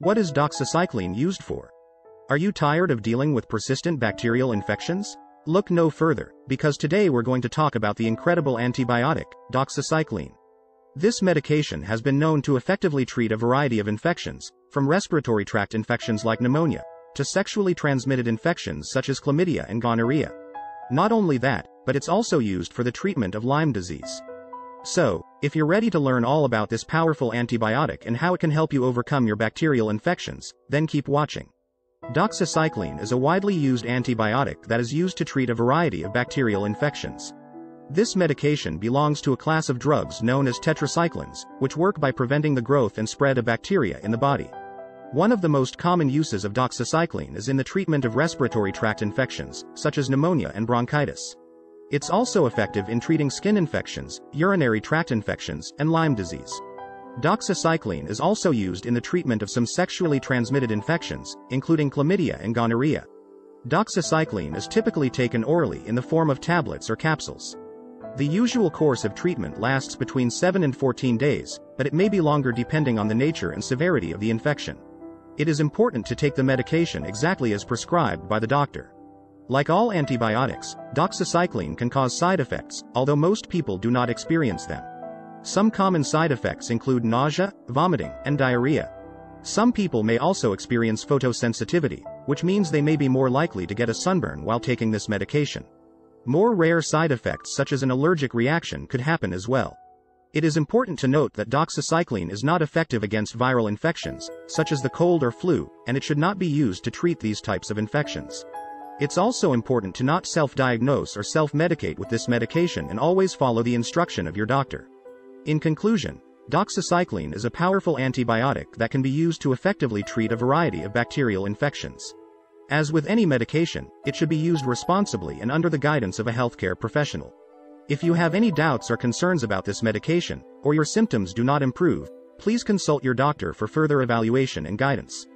What is doxycycline used for? Are you tired of dealing with persistent bacterial infections? Look no further, because today we're going to talk about the incredible antibiotic, doxycycline. This medication has been known to effectively treat a variety of infections, from respiratory tract infections like pneumonia, to sexually transmitted infections such as chlamydia and gonorrhea. Not only that, but it's also used for the treatment of Lyme disease. So, if you're ready to learn all about this powerful antibiotic and how it can help you overcome your bacterial infections, then keep watching. Doxycycline is a widely used antibiotic that is used to treat a variety of bacterial infections. This medication belongs to a class of drugs known as tetracyclines, which work by preventing the growth and spread of bacteria in the body. One of the most common uses of doxycycline is in the treatment of respiratory tract infections, such as pneumonia and bronchitis. It's also effective in treating skin infections, urinary tract infections, and Lyme disease. Doxycycline is also used in the treatment of some sexually transmitted infections, including chlamydia and gonorrhea. Doxycycline is typically taken orally in the form of tablets or capsules. The usual course of treatment lasts between 7 and 14 days, but it may be longer depending on the nature and severity of the infection. It is important to take the medication exactly as prescribed by the doctor. Like all antibiotics, doxycycline can cause side effects, although most people do not experience them. Some common side effects include nausea, vomiting, and diarrhea. Some people may also experience photosensitivity, which means they may be more likely to get a sunburn while taking this medication. More rare side effects such as an allergic reaction could happen as well. It is important to note that doxycycline is not effective against viral infections, such as the cold or flu, and it should not be used to treat these types of infections. It's also important to not self-diagnose or self-medicate with this medication and always follow the instruction of your doctor. In conclusion, doxycycline is a powerful antibiotic that can be used to effectively treat a variety of bacterial infections. As with any medication, it should be used responsibly and under the guidance of a healthcare professional. If you have any doubts or concerns about this medication, or your symptoms do not improve, please consult your doctor for further evaluation and guidance.